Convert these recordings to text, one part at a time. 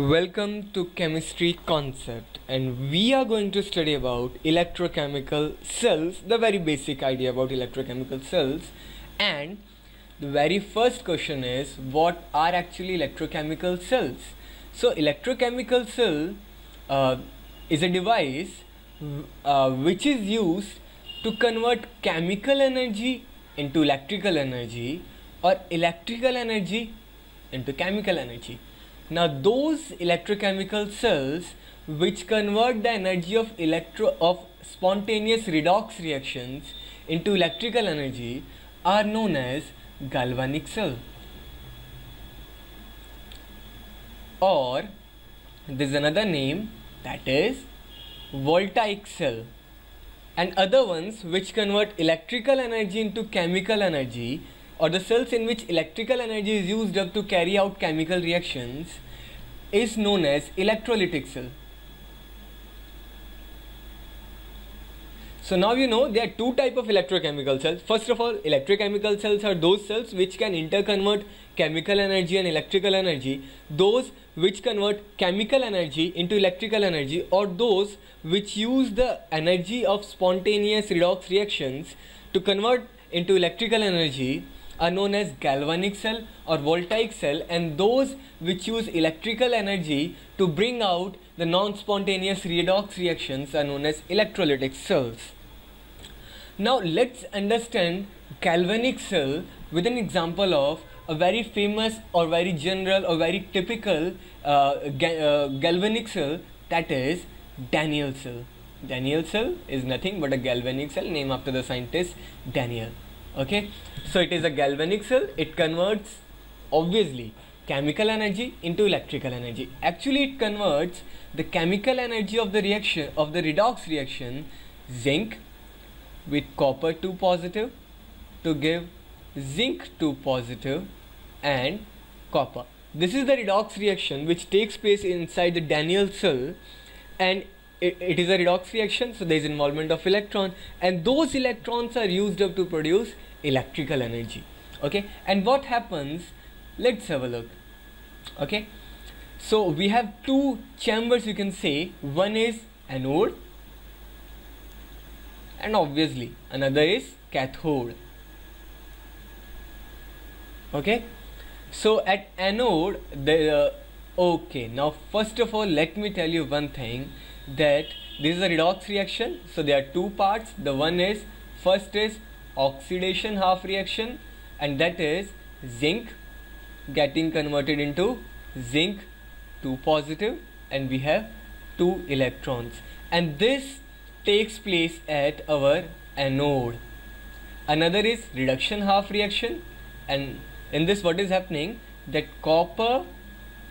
Welcome to chemistry concept and we are going to study about electrochemical cells the very basic idea about electrochemical cells. And the very first question is what are actually electrochemical cells? So electrochemical cell uh, is a device uh, which is used to convert chemical energy into electrical energy or electrical energy into chemical energy now those electrochemical cells which convert the energy of electro of spontaneous redox reactions into electrical energy are known as galvanic cell. Or there is another name that is voltaic cell. And other ones which convert electrical energy into chemical energy or the cells in which electrical energy is used up to carry out chemical reactions is known as electrolytic cell. So now you know there are two type of electrochemical cells. First of all, electrochemical cells are those cells which can interconvert chemical energy and electrical energy. Those which convert chemical energy into electrical energy or those which use the energy of spontaneous redox reactions to convert into electrical energy are known as galvanic cell or voltaic cell and those which use electrical energy to bring out the non-spontaneous redox reactions are known as electrolytic cells. Now let's understand galvanic cell with an example of a very famous or very general or very typical uh, ga uh, galvanic cell that is Daniell cell. Daniell cell is nothing but a galvanic cell named after the scientist Daniell okay? So it is a galvanic cell. It converts obviously chemical energy into electrical energy. Actually it converts the chemical energy of the reaction of the redox reaction zinc with copper 2 positive to give zinc 2 positive and copper. This is the redox reaction which takes place inside the Daniell cell and it, it is a redox reaction so there is involvement of electron and those electrons are used up to produce electrical energy okay? And what happens let's have a look okay? So we have two chambers you can say. One is anode and obviously another is cathode okay? So at anode the uh, okay now first of all let me tell you one thing that this is a redox reaction. So there are two parts. The one is first is oxidation half reaction and that is zinc getting converted into zinc 2 positive and we have two electrons. And this takes place at our anode. Another is reduction half reaction and in this what is happening? That copper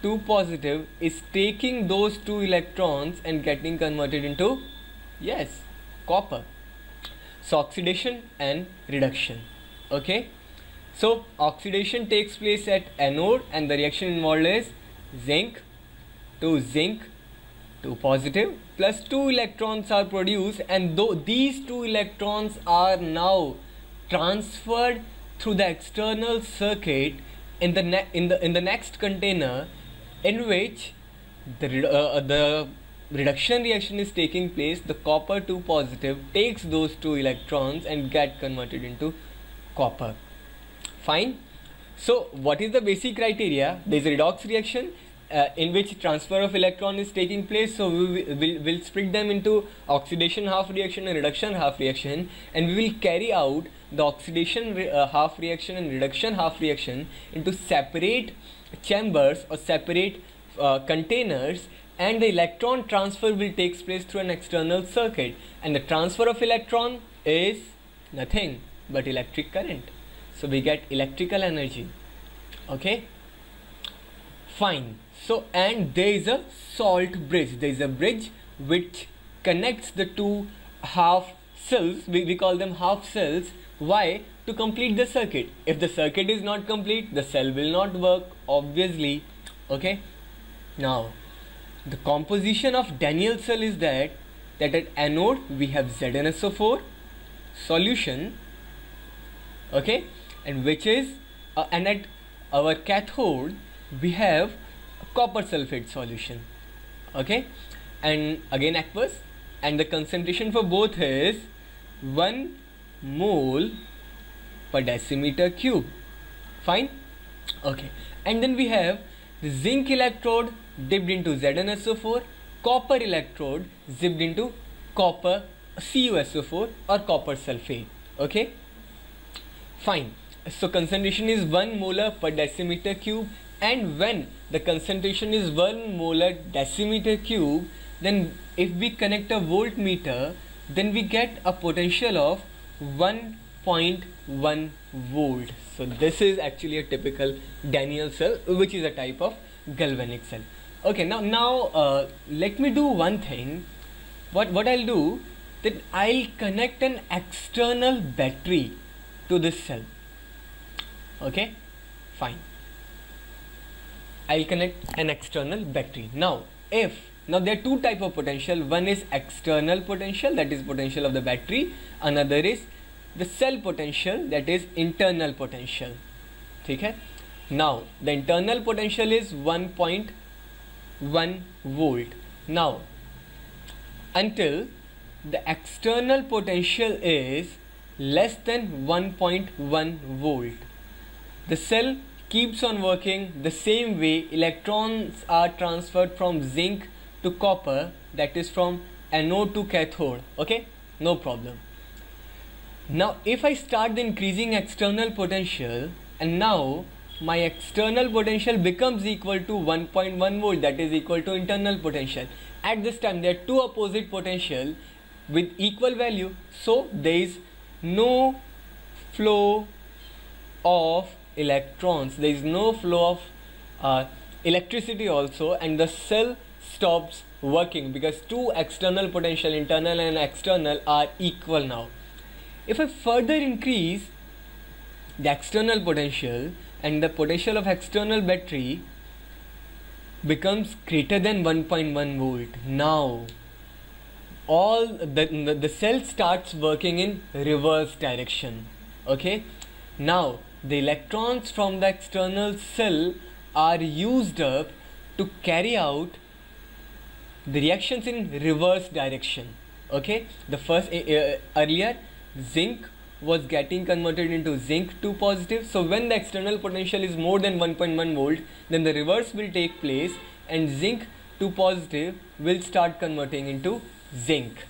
2 positive is taking those two electrons and getting converted into yes copper. So oxidation and reduction okay? So oxidation takes place at anode and the reaction involved is zinc to zinc 2 positive plus 2 electrons are produced and though these two electrons are now transferred through the external circuit in the in the in the next container in which the, uh, the reduction reaction is taking place the copper 2 positive takes those two electrons and get converted into copper. Fine. So what is the basic criteria? There is a redox reaction uh, in which transfer of electron is taking place. So we will we'll, we'll split them into oxidation half reaction and reduction half reaction and we will carry out the oxidation re uh, half reaction and reduction half reaction into separate chambers or separate uh, containers and the electron transfer will take place through an external circuit. And the transfer of electron is nothing but electric current. So we get electrical energy. Okay? Fine. So and there is a salt bridge. There is a bridge which connects the two half cells. We, we call them half cells why? To complete the circuit. If the circuit is not complete the cell will not work obviously. Okay? Now the composition of Daniell cell is that that at anode we have ZnSO4 solution. Okay? And which is uh, and at our cathode we have copper sulfate solution. Okay? And again aqueous. And the concentration for both is 1 mole per decimeter cube. Fine? Okay. And then we have the zinc electrode dipped into ZnSO4 copper electrode zipped into copper CuSO4 or copper sulfate. Okay? Fine. So concentration is 1 molar per decimeter cube. And when the concentration is 1 molar decimeter cube then if we connect a voltmeter then we get a potential of 1.1 volt. So this is actually a typical Daniell cell which is a type of galvanic cell. Okay now now uh, let me do one thing. What what I'll do that I'll connect an external battery to this cell. Okay fine. I'll connect an external battery. Now if now there are two type of potential. One is external potential that is potential of the battery. Another is the cell potential that is internal potential. Okay? Now the internal potential is 1.1 volt. Now until the external potential is less than 1.1 volt the cell keeps on working the same way. Electrons are transferred from zinc to copper that is from anode to cathode okay? No problem. Now if I start the increasing external potential and now my external potential becomes equal to 1.1 volt that is equal to internal potential. At this time there are two opposite potential with equal value. So there is no flow of electrons. There is no flow of uh, electricity also and the cell stops working because two external potential internal and external are equal now. If I further increase the external potential and the potential of external battery becomes greater than 1.1 volt now all the, the, cell starts working in reverse direction okay? Now the electrons from the external cell are used up to carry out the reactions in reverse direction okay? The first uh, earlier zinc was getting converted into zinc 2 positive. So when the external potential is more than 1.1 volt then the reverse will take place and zinc 2 positive will start converting into zinc.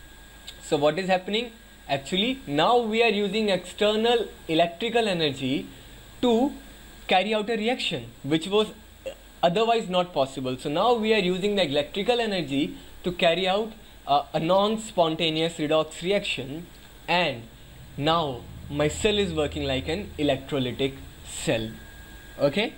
So what is happening? Actually now we are using external electrical energy to carry out a reaction which was otherwise not possible. So now we are using the electrical energy to carry out uh, a non-spontaneous redox reaction. And now my cell is working like an electrolytic cell. Okay